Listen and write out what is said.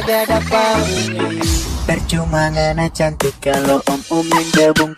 kagak dapat. Percuma ngana cantik kalau om-om yang gabung